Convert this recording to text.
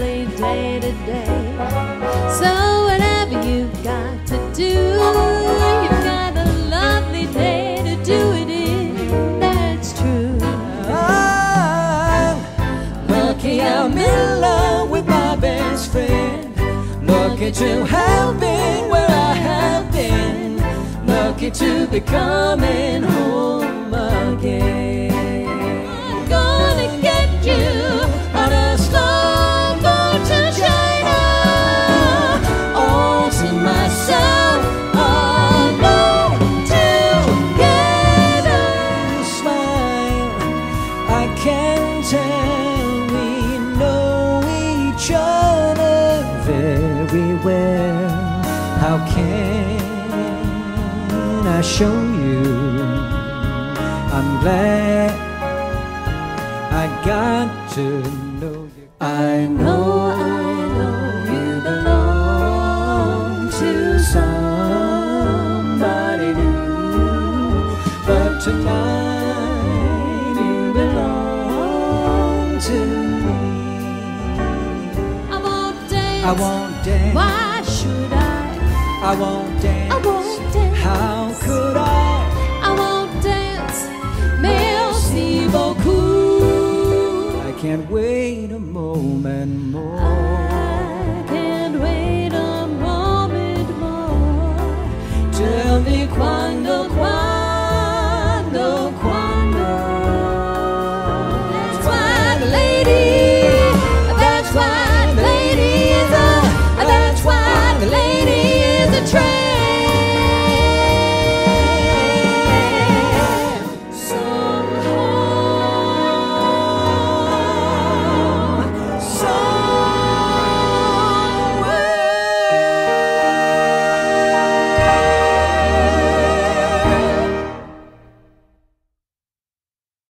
lovely day today. So whatever you've got to do, you've got a lovely day to do it in. That's true. I'm lucky I'm in love with my best friend. Lucky to have been where I have been. Lucky to be tell we know each other very well. How can I show you? I'm glad I got to know you. I know, I know you belong to somebody new, but tonight to me. I won't dance. I won't dance. Why should I? I won't dance. I won't dance. How could I? I won't dance. Merci beaucoup. I can't wait a moment more.